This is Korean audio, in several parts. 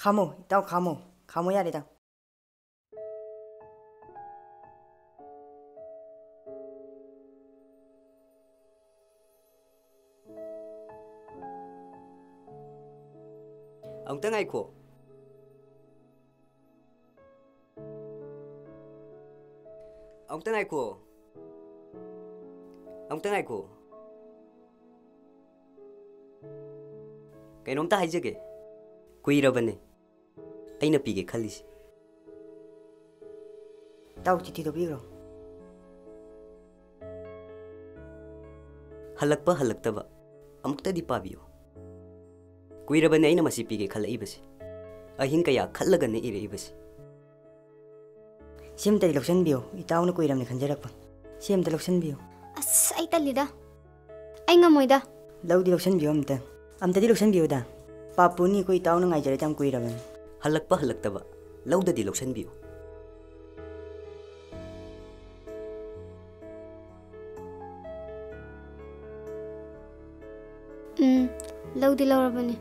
감호 있다고 감호 감호야리다 엉뚱아이코 엉뚱아이코 엉뚱아이코 cái nôm ta hay chưa kì quý đâu bên này तैन पीगे खलिस ताउ चिठी तो पीगरो हलक पा हलक तब अमुक तो पीगे खल ई बसे अहिं कया खल लगने इरे ई बसे सिम तेरी लक्षण बियो इताउ न कोई रबने खंजरक पन सिम तेरी लक्षण दा आई कोई ताऊ ना आई ꯍꯜꯂꯛꯄ ꯍꯜꯂꯛꯇꯕ ꯂꯧꯗꯗꯤ ꯂꯧꯁꯟꯕꯤꯌꯨ ꯎꯝ ꯂꯧꯗꯤ ꯂꯧꯔꯕꯅꯤ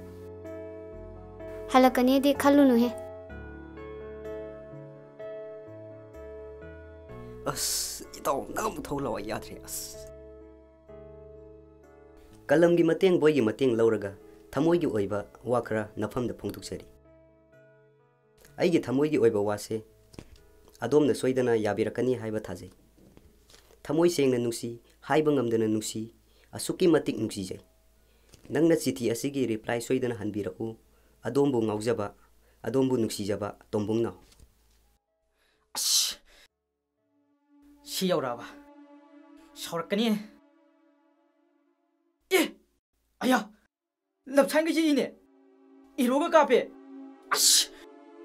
ꯍꯜꯂꯛꯀꯅꯤꯗꯤ ꯈꯜꯂꯨꯅꯨꯍꯦ ꯑꯁ ꯏꯇꯥꯎ ꯅꯪ ꯑꯃꯨꯛ ꯊꯧ ꯂꯥꯛꯑꯣ ꯌꯥꯗ꯭ꯔꯦ ꯑꯁ ꯀꯂꯝꯒꯤ ꯃꯇꯦꯡ ꯕꯣꯏꯒꯤ ꯃꯇꯦꯡ ꯂꯧꯔꯒ ꯊꯃꯣꯏꯒꯤ ꯑꯣꯏꯕ ꯋꯥ ꯈꯔ ꯅꯐꯝꯗ ꯐꯣꯡꯗꯣꯛꯆꯔꯤ ꯑꯩꯒꯤ ꯊꯃꯣꯏꯒꯤ ꯑꯣꯏꯕ ꯋꯥꯁꯦ ꯑꯗꯣꯝꯅ ꯁꯣꯏꯗꯅ ꯌꯥꯕꯤꯔꯛꯀꯅꯤ ꯍꯥꯏꯕ ꯊꯥꯖꯩ ꯊꯃꯣꯏ ꯁꯦꯡꯅ ꯅꯨꯡꯁꯤ ꯍꯥꯏꯕ ꯉꯝꯗꯅ ꯅꯨꯡꯁꯤ ꯑꯁꯨꯛꯀꯤ ꯃꯇꯤꯛ ꯅꯨꯡꯁꯤꯖꯩ ꯅꯪꯅ ꯆꯤꯊꯤ ꯑꯁꯤꯒꯤ ꯔꯤꯄ꯭ꯂꯥꯏ ꯁꯣꯏꯗꯅ ꯍꯟꯕꯤꯔꯛꯎ ꯑꯗꯣꯝꯕꯨ ꯉꯥꯎꯖꯕ ꯑꯗꯣꯝꯕꯨ ꯅꯨꯡꯁꯤꯖꯕ ꯇꯣꯝꯕꯨꯡꯅꯥꯎ ꯑꯁ ꯁꯤ ꯌꯧꯔꯛꯑꯕ ꯁꯥꯎꯔꯛꯀꯅꯤ ꯑꯦ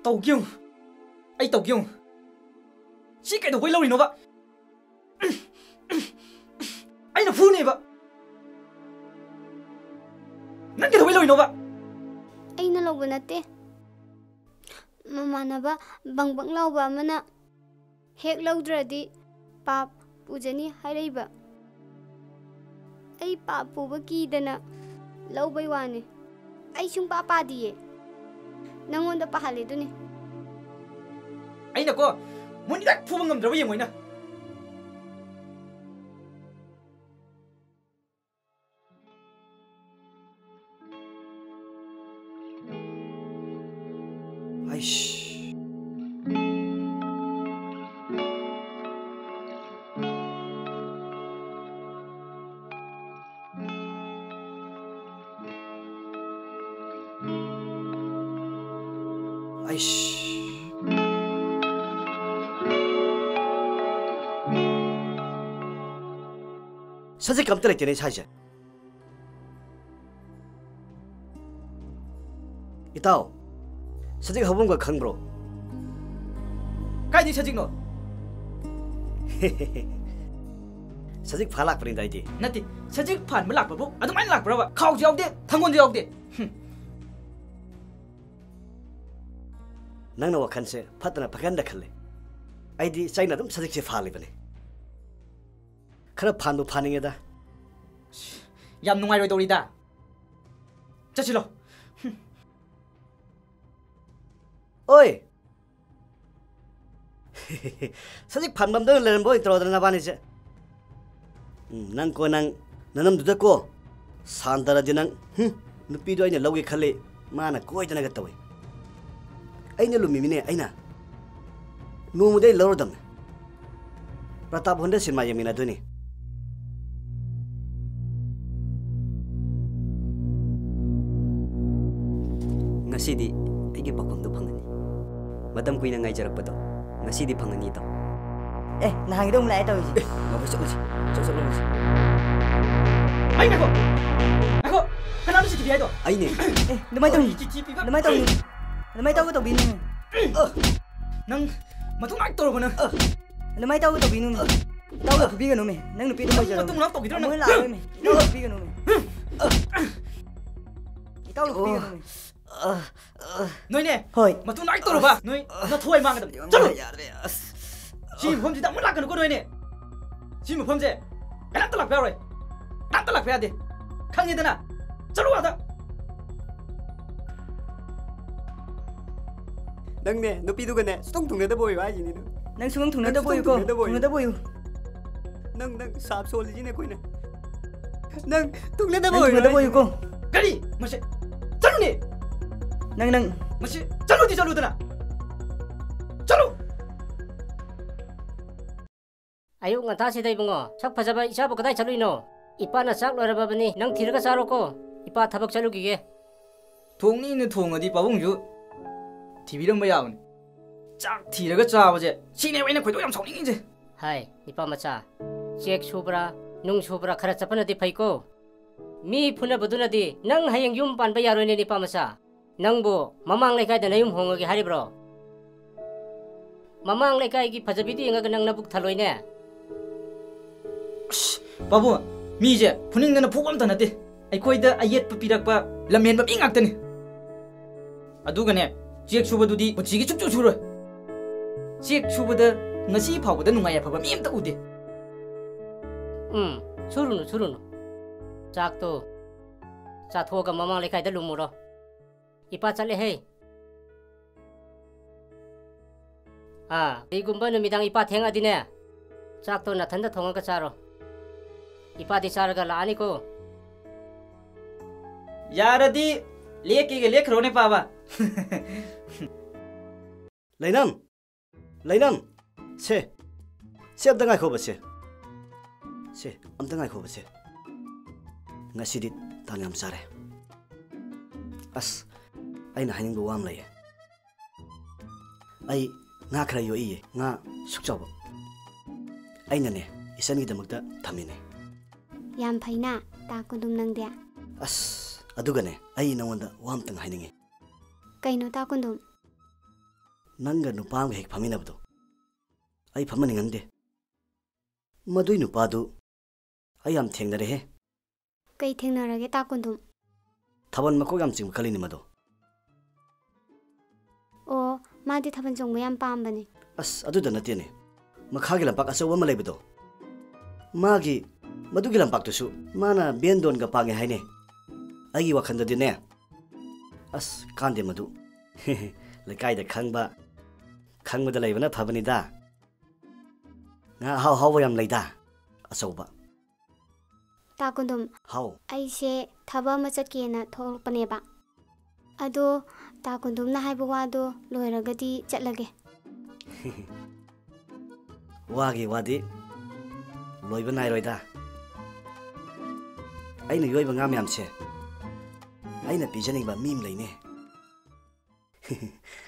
tàu kiêng. Ấy tàu kiêng. Chỉ cái tàu quay lâu thì nó vậy. Ấy là phun này vậy. Nãy cái tàu quay lâu thì nó vậy. Ấy nó lâu gần tê. Mà mà nó vậy bằng bằng lâu vậy mà nó hết lâu rồi đi. Pap pujani hay đấy vậy ấy bố puba kia đó nè. Lâu bây giờ này ấy chúng papa đi ꯅꯪꯉꯣꯟꯗ ꯄꯥꯍꯜꯂꯦ ꯑꯗꯨꯅꯤ ꯑꯩꯅꯀꯣ ꯃꯨꯟꯗꯛ ꯐꯨꯕ ꯉꯝꯗ꯭ꯔꯕ ꯌꯦꯡꯉꯣꯏꯅ Sasi kau tak lagi ni saja. Itau, Sasi kau bungkuk kan bro? Kau ni Sasi no? Sasi faham lagi dah ini. Nanti Sasi faham belak bro. Aduh main lagi bro. Kau jauh dia, tanggung dia jauh dia. Nang nawa kan se, faham tak pakai anda kalle? Aidi cai nadom Sasi cie faham ni. Kerap panu paning ya dah. 얌농아리로 돌이다. 자질러. 어이. 사직 반감도 흘리는 보이 들어오더나 반이지 난 꼬낭 나는 두대고 산다라지낭 누피도 아이냐 러기 칼리 마나 꼬이잖아 갔다고. 아이냐 루미미네 아이나. 노무대 러로담 프라탑 혼데 신마야미나 두니. ꯉꯁꯤꯗꯤ ꯑꯩꯒꯤ ꯄꯥꯎꯈꯨꯝꯗꯨ ꯐꯪꯒꯅꯤ ꯃꯇꯝ ꯀꯨꯏꯅ ꯉꯥꯏꯖꯔꯛꯄꯗꯣ ꯉꯁꯤꯗꯤ ꯐꯪꯒꯅꯤꯗꯣ ꯑꯦ ꯅꯍꯥꯟꯒꯤꯗꯣ ꯑꯃꯨꯛ ꯂꯥꯛꯑꯦ ꯇꯧꯔꯤꯁꯦ ꯉꯥꯎꯕ ꯆꯠꯂꯁꯤ ꯆꯠ ꯆꯠꯂꯁꯤ ꯑꯩ ꯉꯥꯏꯈꯣ ꯉꯥꯏꯈꯣ ꯀꯅꯥꯅꯣ ꯁꯤ ꯇꯤꯚꯤ ꯍꯥꯏꯗꯣ ꯑꯩꯅꯦ ꯑꯦ ꯑꯗꯨꯃꯥꯏꯅ ꯇꯧꯅꯤ ꯆꯤꯊꯤ ꯄꯤꯕ ꯑꯗꯨꯃꯥꯏꯅ ꯇꯧꯅꯤ ꯑꯗꯨꯃꯥꯏꯅ ꯇꯧꯕ ꯇꯧꯕꯤꯅꯨ ꯅꯪ ꯃꯇꯨꯡ ꯉꯥꯛ ꯇꯧꯔꯕ ꯅꯪ ꯑꯗꯨꯃꯥꯏꯅ ꯇꯧꯕ ꯇꯧꯕꯤꯅꯨ ꯏꯇꯥꯎꯗ ꯐꯨꯕꯤꯒꯅꯨꯃꯦ ꯅꯪ ꯅꯨꯄꯤꯗꯨ ꯑꯣꯏꯖꯔꯣ ꯃꯇꯨꯡ ꯃꯅꯥꯎ ꯇꯧꯈꯤꯗ꯭ꯔꯣ ꯅꯪ? ꯑꯃꯨꯛ ꯂꯥꯛꯑꯔꯣꯏꯃꯦ Noi nè Hồi Mà tôi nói tôi rồi bà Noi Nó thôi mà người ta Chắc rồi Chị hôm gì đã muốn lạc cần cô noi nè Chị mà hôm gì Cái đám tôi lạc về rồi Đám tôi lạc về đi Khăn như thế nào Chắc rồi bà 넌네 높이두고네 수동 동네다 보이고 아지 니는 난 수동 동네다 보이고 동네다 보이고 넌넌 사업 소리지네 코이네 넌 동네다 보이고 동네다 보이고 가리 뭐시 저놈네 नंग नंग मच्छी चलो जी चलो उतना चलो 아유 간다 시대 붕어 착 파자바 이샤보 그다이 잘루이노. 이빠나 싹 러러바니 낭 뒤르가 싸로고 이빠 타박 잘루기게. 동이는 동어디 빠봉주? TV랑 뭐야 오니 짝 뒤르가 싸아버지. 시내 왜는 괴도 양 성인이지 하이 이빠 마차 잭 쇼브라 농 쇼브라 가라 짜파나 디파 있고. 미 푸나 버두나디 낭 하영 윰 반바 야로니 이빠 마차 nangbo mamang lai kai da nayum honga gi haribro mamang lai kai gi phajabi di nga nang nabuk thaloi ne babu mi je puning na phugam ta nate ai koi da ayet pa pirak pa lamyen ba ingak ta ne aduga ne 지액 추부도 디 지기 춥죠 추러 지액 추부다 나시 파보다 누가야 파봐 미엠다 우디 음 추르누 추르누 작도 자 토가 마망 레카이다 루무로 इपा चले है आ दिगुंबन मिदांग इपा थेंगा दिने चाक तो Nathan the थोंगा कचारो इपा दिचार ग लानी को यार दि लेख के लेख रोने पावा लैनम लैनम छे छे दंगा खोब छे छे दंगा खोब छे ngasidit tanam sare ꯑꯩꯅ ꯍꯥꯏꯅꯤꯡꯕ ꯋꯥ ꯑꯃ ꯂꯩꯌꯦ ꯑꯩ ꯉꯥ ꯈꯔ ꯌꯣꯛꯏꯌꯦ ꯉꯥ ꯁꯨꯛ ꯆꯥꯎꯕ ꯑꯩꯅꯅꯦ ꯏꯆꯟꯒꯤꯗꯃꯛꯇ ꯊꯝꯃꯤꯅꯦ ꯌꯥꯝ ꯐꯩꯅ ꯇꯥ ꯀꯨꯟꯗꯨꯝ ꯅꯪꯗꯤ ꯑꯁ ꯑꯗꯨꯒꯅꯦ ꯑꯩ ꯅꯉꯣꯟꯗ ꯋꯥ ꯑꯝꯇꯪ ꯍꯥꯏꯅꯤꯡꯉꯤ ꯀꯩꯅꯣ ꯇꯥ ꯀꯨꯟꯗꯨꯝ ꯅꯪꯒ ꯅꯨꯄꯥ ꯑꯃꯒ ꯍꯦꯛ ꯐꯝꯃꯤꯟꯅꯕꯗꯣ ꯑꯩ ꯐꯝꯍꯟꯅꯤꯡꯉꯝꯗꯦ ꯃꯗꯨꯏ ꯅꯨꯄꯥꯗꯨ ꯑꯩ ꯌꯥꯝ ꯊꯦꯡꯅꯔꯦꯍꯦ ꯀꯩ ꯊꯦꯡꯅꯔꯒꯦ ꯇꯥ ꯀꯨꯟꯗꯨꯝ ꯊꯥꯕꯜ ꯃꯀꯣꯛ ꯌꯥꯝ ꯆꯤꯡꯕ ꯈꯜꯂꯤꯅꯤ ꯃꯗꯣ 마디 타반 정 매암 빠암바니 아스 아두다 나티네 마카기 람박 아서 와마 레비도 마기 마두기 람박도수 마나 벤돈가 방에 하이네 아기 와칸다디네 아스 칸데 마두 레카이다 칸바 칸무다 레이바나 파바니다 nga hau hau yam leida asoba ta kundum hau ai se thaba ma chat ke na thol pane ba ꯑꯗꯣ ꯇꯥ ꯀꯨꯟꯗꯨꯝꯅ ꯍꯥꯏꯕ ꯋꯥꯗꯣ ꯂꯣꯏꯔꯒꯗꯤ ꯆꯠꯂꯒꯦ ꯋꯥꯒꯤ ꯋꯥꯗꯤ ꯂꯣꯏꯕ ꯅꯥꯏꯔꯣꯏꯗ ꯑꯩꯅ ꯌꯣꯏꯕ ꯉꯥ ꯃꯌꯥꯝꯁꯦ ꯑꯩꯅ ꯄꯤꯖꯅꯤꯡꯕ ꯃꯤ ꯑꯃ ꯂꯩꯅꯦ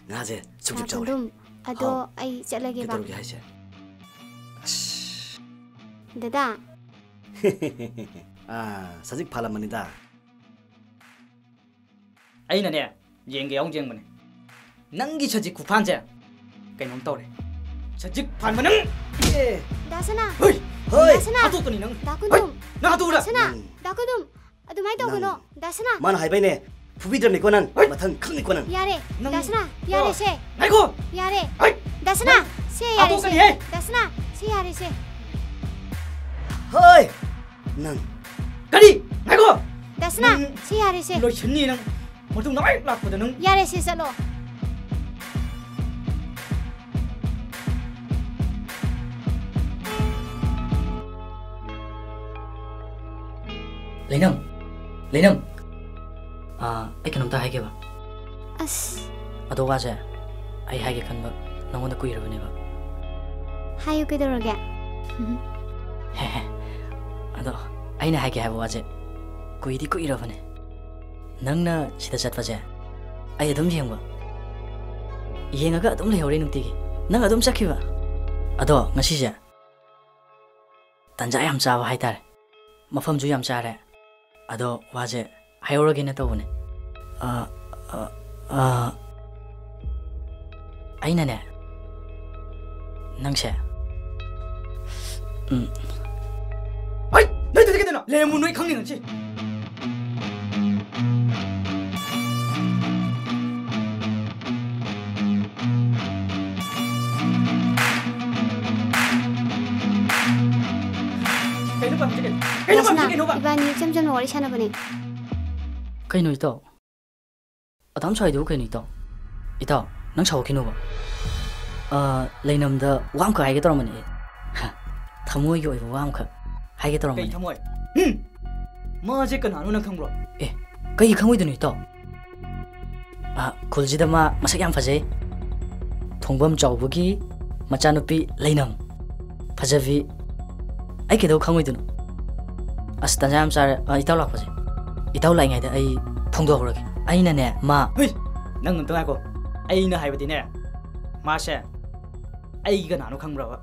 ꯉꯥꯁꯦ ꯇꯥ ꯁꯨꯛꯁꯨꯛ ꯆꯥꯎꯔꯦ ꯀꯨꯟꯗꯨꯝ ꯑꯗꯣ ꯍꯥꯎ. ꯑꯩ ꯆꯠꯂꯒꯦꯕ ꯀꯩꯗꯧꯔꯒꯦ ꯍꯥꯏꯁꯦ Ấy là nè Diện cái ông riêng mình Nâng cái cho chị 나스나 하도더니는 나군놈. 나도라. 나스나 나군놈. 아도 많이 떠고노. 나스나 만 하이베네. 부비들 믿고는 맡은 큰 권한. 미안해. 나스나 야래 세 아이고. 야래 나스나 세 야래 세 나스나 세 야래 세 허이. 난. 가리. 아이고. 나스나 세 야래 세 로 현니는 모두 너의 락보드는 야레시 셀로 레능 레능 아 에게 넘다 하게 봐 아스 아 너가 제 아이 하게 간봐 너무나 꾸이러 보내봐 하유 그대로게 헤헤 아너 아이나 하게 해봐 와제 꾸이디 꾸이러 보내 nangna sida chatpa ja ai adum jeng ba yeng aga adum le hore chắc gi nang adum sakhi ba ado ngasi ja tanja yam cha ba hai tar mafam ju yam cha re ado wa je hai ora gi na to ne a à ai na ne nang se ừ ai đây tôi cái tên là lê muốn nói không nên làm chứ. 해놓고 하면 되겠네 해놓고 하면 되겠네 호박 이반이 점점 원래 샤나 보네 cái nuôi tao. Ở tám xoay đủ cái nuôi tao. Ít tao nắng sầu cái nuôi ờ, lấy nằm đó quam cái cái tao mình ha thầm mui gọi vào quam cái hai cái tao mình thầm mui? Ừm mà chỉ cần anh muốn không rồi ê cái gì không biết nuôi tao? À cool gì đó mà mà sẽ làm phải gì thùng bơm chậu bút kia mà cha nuôi lấy nằm phải vì ai cái đâu không ai tụi nó à tận ra em sao à ít tao lọc vậy ít tao lại ngày đấy. ai phong độ rồi ai nè nè mà ui nâng người tôi ai cô ai nè hay vậy nè mà sẽ ai cái nào nó không rồi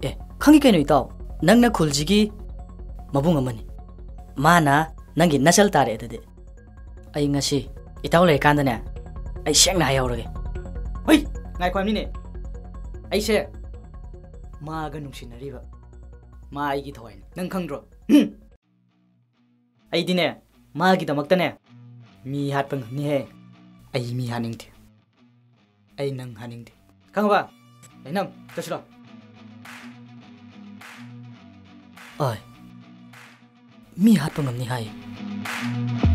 ê không cái này tao nâng nó khui gì kì mà bung ở mình mà na nâng cái nasal ta đấy thế ai nghe si ít tao lại can đó nè ai sáng nay rồi kì ui ngày qua mình nè ai sẽ ꯃꯥꯒ ꯅꯨꯡꯁꯤꯅꯔꯤꯕ ꯃꯥ ꯑꯩꯒꯤ ꯊꯋꯥꯏꯅꯤ ꯅꯪ ꯈꯪꯗ꯭ꯔꯣ ꯑꯩꯗꯤꯅꯦ 마기다막다네. 미 핫빵 니해 아이 미 하닝디 아이 능 하닝디 강호봐 내남 저시라 아이. 미 핫빵 니하이.